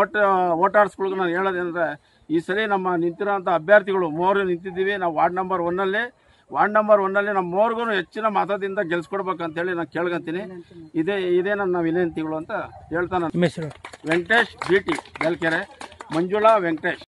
Vote ವೋಟರ್ಸ್ಗಳಿಗೆ ನಾನು ಹೇಳೋದೇನೆಂದರೆ ಈ ಸರಿ ನಮ್ಮ ನಿಂತಿರೋಂಥ ಅಭ್ಯರ್ಥಿಗಳು ಮೂವರು ನಿಂತಿದ್ದೀವಿ ನಾವು ವಾರ್ಡ್ ನಂಬರ್ ಒನ್ನಲ್ಲಿ ವಾರ್ಡ್ ನಂಬರ್ ಒನ್ನಲ್ಲಿ ನಮ್ಮ ಮೂರ್ಗೂ ಹೆಚ್ಚಿನ ಮತದಿಂದ ಗೆಲ್ಸ್ಕೊಡ್ಬೇಕಂತೇಳಿ ನಾನು ಕೇಳ್ಕೊಂತೀನಿ. ಇದೇ ಇದೇ ನನ್ನ ವಿನಂತಿಗಳು ಅಂತ ಹೇಳ್ತಾ ನಾನು. Venkatesh B T Belkere. Manjula Venkatesh.